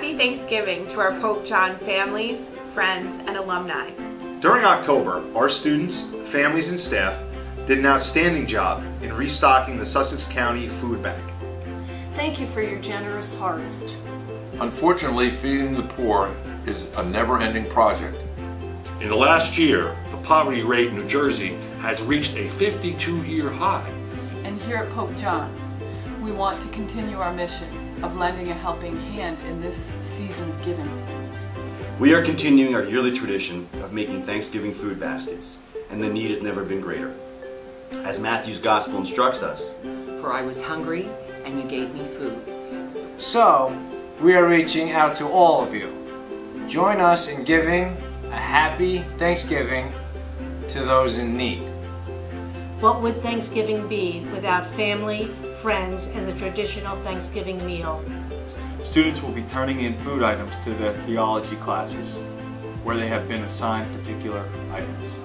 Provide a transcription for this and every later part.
Thanksgiving to our Pope John families, friends, and alumni. During October, our students, families, and staff did an outstanding job in restocking the Sussex County Food Bank. Thank you for your generous harvest. Unfortunately, feeding the poor is a never-ending project. In the last year, the poverty rate in New Jersey has reached a 52-year high. And here at Pope John, we want to continue our mission of lending a helping hand in this season of giving. We are continuing our yearly tradition of making Thanksgiving food baskets, and the need has never been greater. As Matthew's Gospel instructs us, For I was hungry, and you gave me food. So, we are reaching out to all of you. Join us in giving a happy Thanksgiving to those in need. What would Thanksgiving be without family, friends, and the traditional Thanksgiving meal? Students will be turning in food items to the theology classes, where they have been assigned particular items.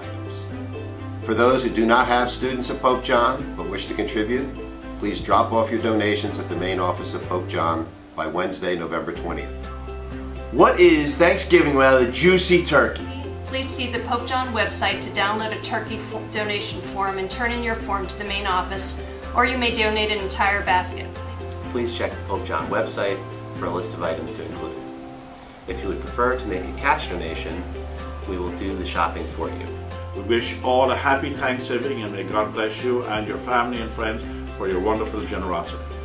For those who do not have students at Pope John but wish to contribute, please drop off your donations at the main office of Pope John by Wednesday, November 20th. What is Thanksgiving without a juicy turkey? Please see the Pope John website to download a turkey donation form and turn in your form to the main office, or you may donate an entire basket. Please check the Pope John website for a list of items to include. If you would prefer to make a cash donation, we will do the shopping for you. We wish all a happy Thanksgiving and may God bless you and your family and friends for your wonderful generosity.